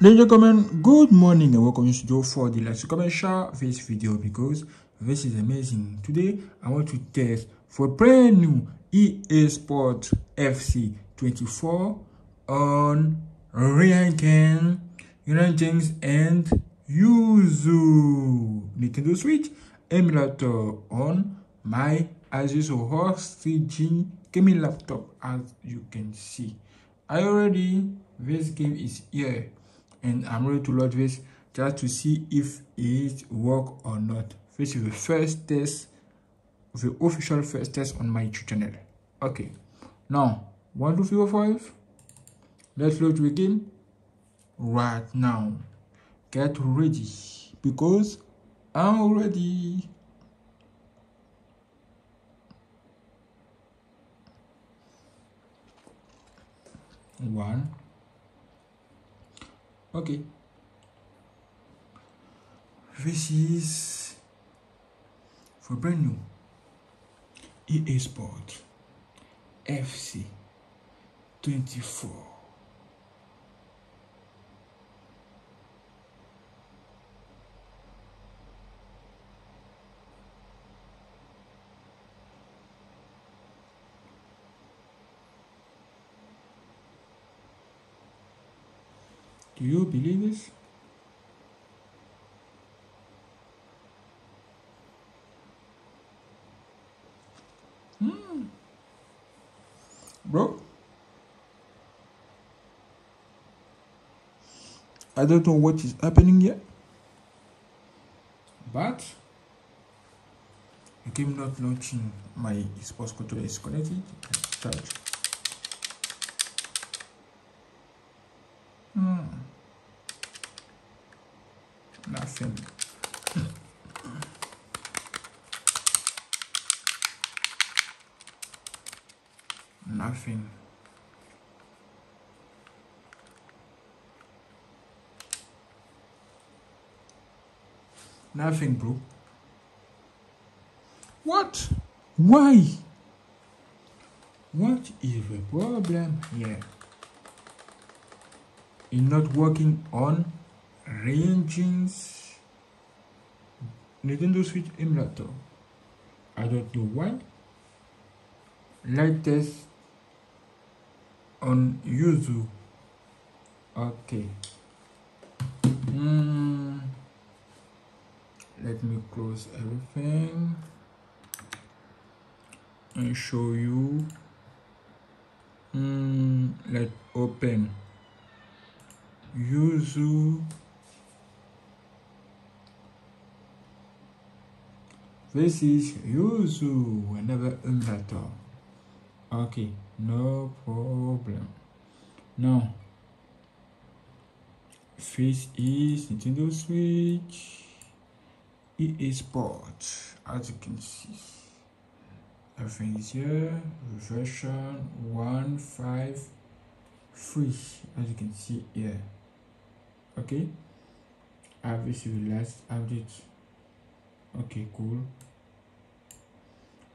Ladies and gentlemen, good morning and welcome to Joe for the Let's Comment share this video because this is amazing. Today I want to test for brand new EA Sport FC 24 on Ryan Kane, United James and Yuzu Nintendo Switch emulator on my Asus 3G gaming laptop as you can see. I already this game is here and I'm ready to load this just to see if it work or not. This is the first test, the official first test on my channel. Okay, now one, two, three, four, five. Let's load the game right now. Get ready because I'm ready. One this is for brand new. EA FC 24 Do you believe this? Hmm. Bro, I don't know what is happening here, but the game not launching my sports controller is connected. Start. Hmm. Nothing. Nothing. Nothing, bro. What? Why? What is the problem here? Not working on Ryujinx Nintendo Switch emulator. I don't know why. Light test on Yuzu. Okay. Mm. Let me close everything and show you. Mm. Let open Yuzu. This is Yuzu whenever emulator okay no problem. Now this is Nintendo Switch. EA Sport as you can see. Everything is here. Version 1.5 free as you can see here okay this last update okay cool.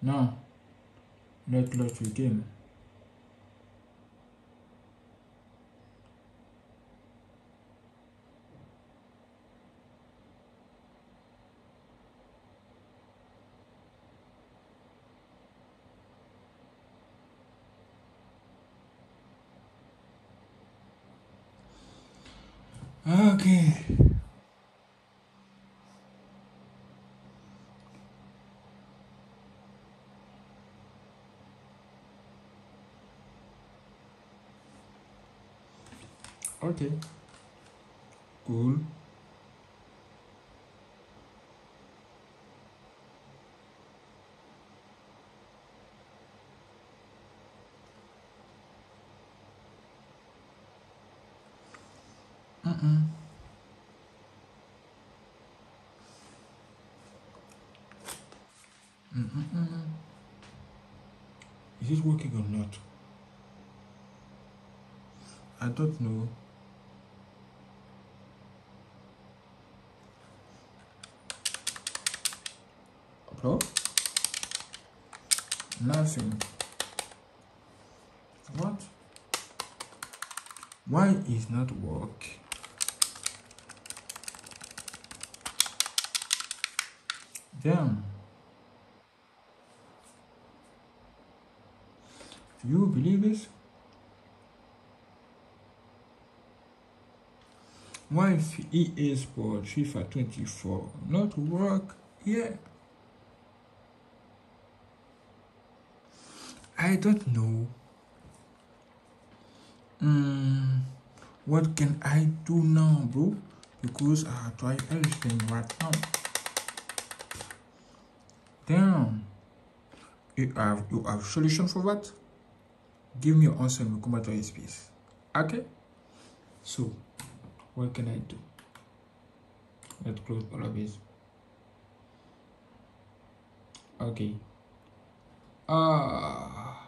Now let's launch the game Okay. Okay. Cool. Is it working or not? I don't know. bro. Nothing. What? Why is not work? Damn. Do you believe this? Why is EA Sports FIFA 24 not work yet? I don't know. Mm, what can I do now, bro? Because I try everything right now. Damn. You have you have solution for that? Give me your answer in the comment space. Okay? So what can I do? Let's close all of this. Okay. Ah,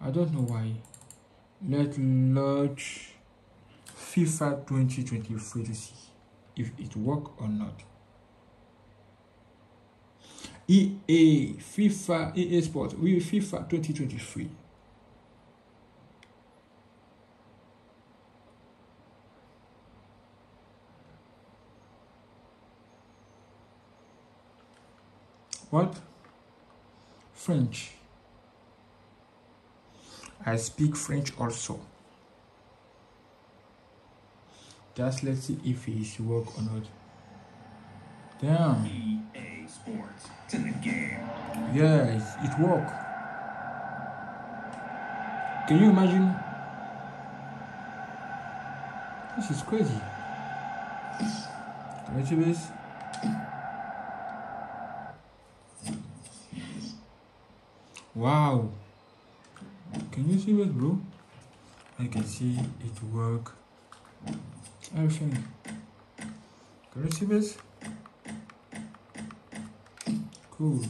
uh, I don't know why. Let's launch FIFA 2023 to see if it work or not. EA FIFA EA Sports we FIFA 2023. What? French. I speak French also. Just let's see if it work or not. Damn. EA Sports. In the game. It, it work. Can you imagine? This is crazy. Can you see this? Wow. Can you see this, bro? I can see it work. Everything. Can you see this? Cool.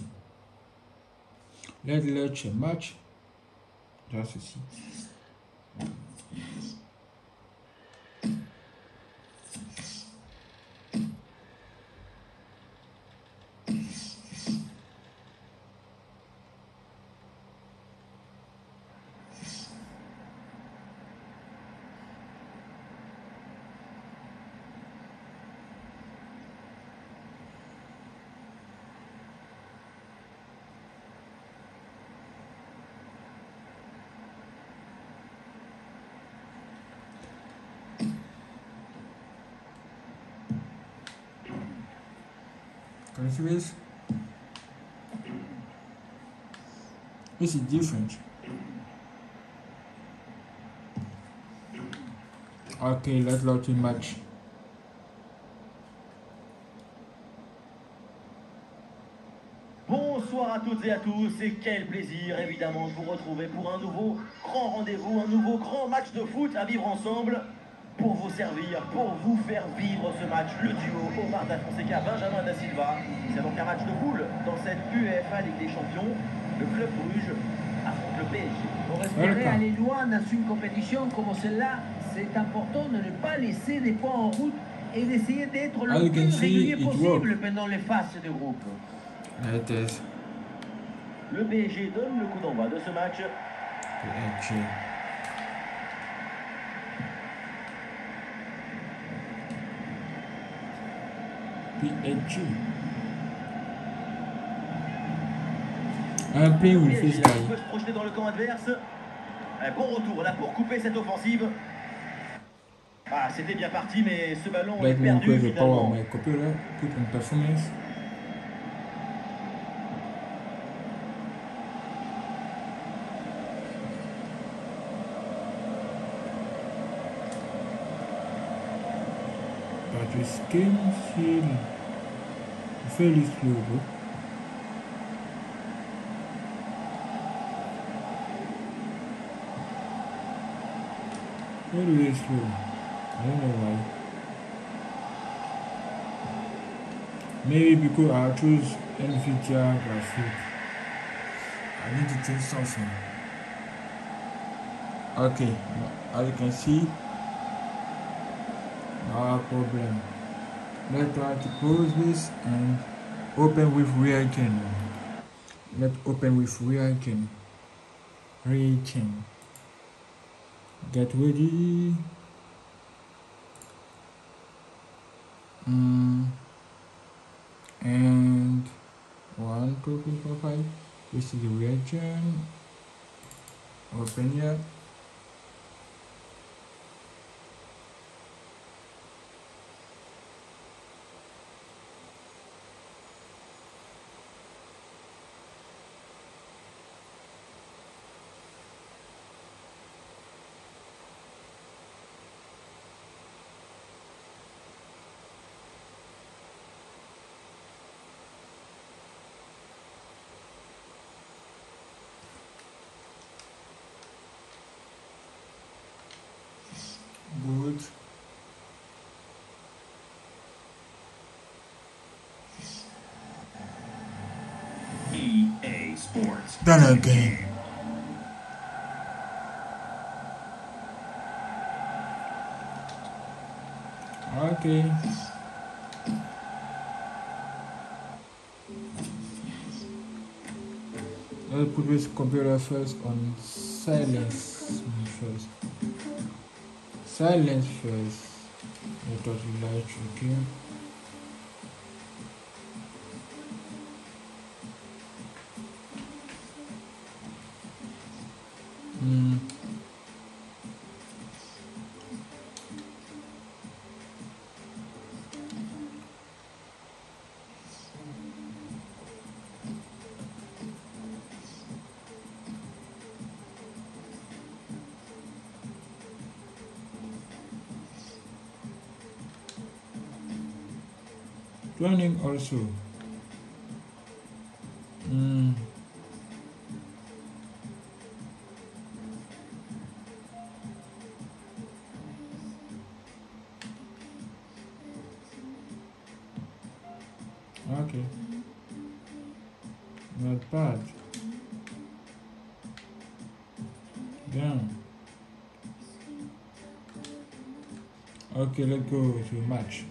Let's launch a match. Just to see. See this? Is different. Okay, in match. Bonsoir à toutes et à tous et quel plaisir évidemment de vous retrouver pour un nouveau grand rendez-vous, un nouveau grand match de foot à vivre ensemble pour vous servir, pour vous faire vivre ce match, le duo Omar da Fonseca, Benjamin da Silva. C'est donc un match de boule dans cette UEFA Ligue des Champions. Le club Bruges affronte le PSG. Pour espérer aller loin dans une compétition comme celle-là, c'est important de ne pas laisser des points en route et d'essayer d'être le ah, plus régulier possible pendant les phases de groupe. Le PSG donne le coup d'envoi de ce match. PNG. Un pays où il fait ça. peut se projeter dans le camp adverse? Un bon retour là pour couper cette offensive. Ah, c'était bien parti, mais ce ballon est perdu finalement. My computer, put on performance. this game feel fairly. Very very slow. I don't know why. Maybe because I choose NVIDIA graphic. I need to change something. Okay, as you can see no problem let's try to close this and open with reagent let's open with reagent reagent get ready mm, and good profile. This is the reaction. Open here. Good. EA Sports. Done again. Okay. Let's put this computer first on silence first. Silence first. Let us light okay. Mm. Planning also. Okay. Not bad. Damn. Okay, let's go to match.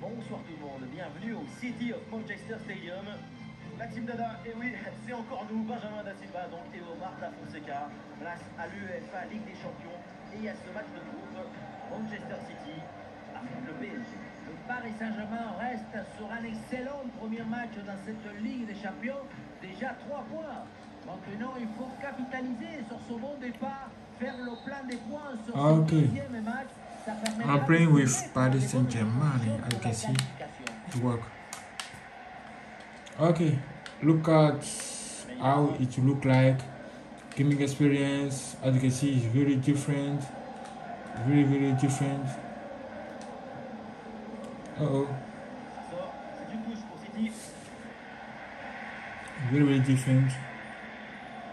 Bonsoir tout le monde, bienvenue au City of Manchester Stadium. Maxime Dada, et oui, c'est encore nous, Benjamin Da Silva, donc et Omar Da Fonseca, place à l'UEFA Ligue des Champions. Et a ce match de groupe, Manchester City le PSG. Le Paris Saint-Germain reste sur un excellent premier match dans cette Ligue des Champions. Déjà trois points. Maintenant, il faut capitaliser sur ce bon départ, faire le plein des points sur Ah, ce deuxième match. Ça I'm playing with Paris Saint-Germain, you can see. to work. Okay, look at how it look like. Gaming experience, as you can see, is very different. Very, very different oh. Really, really different.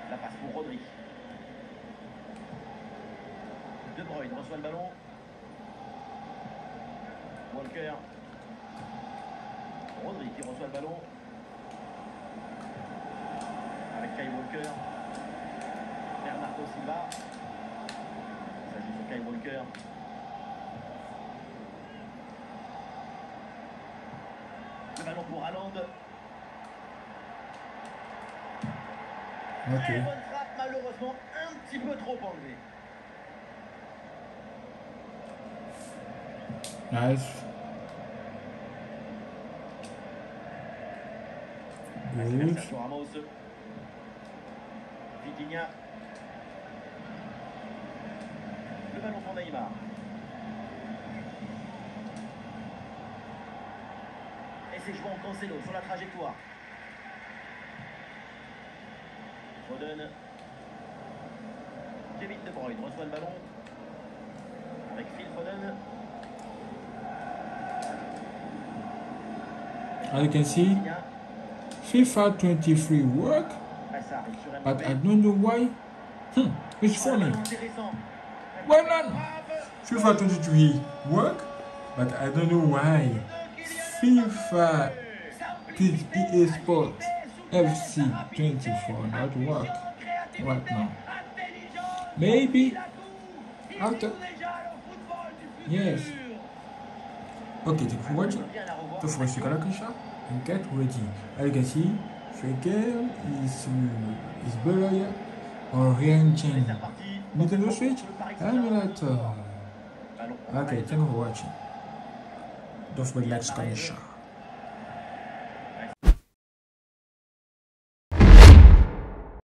La passe pour Rodri. De Bruyne reçoit le ballon. Walker. Rodri qui reçoit le ballon. Avec Kyle Walker. Bernardo Silva. Il s'agit de Kyle Walker. Ballon pour Haaland. Très Okay, bonne frappe, malheureusement un petit peu trop enlevée. nice. Good. Ramos. Vitinha. Le ballon pour Neymar. C'est joué en Cancelo sur la trajectoire. Foden. Kevin De Bruyne reçoit le ballon. Avec Phil Foden. As you can see. FIFA 23 work, Ah, arrive sur but. I don't know why. Hmm, it's funny. Why not? FIFA 23 work, but I don't know why. FIFA Kids EA Sport FC 24 not work right now. Maybe after. Yes. Okay, thank you for watching. Bien la revoir. Don't forget to like and share and get ready. As you can see, Faker is is better here. Orion Chain. C'est reparti. Nintendo Switch Le Paris Saint-Germain. emulator. Ballon. Okay, thank you for watching. Don't forget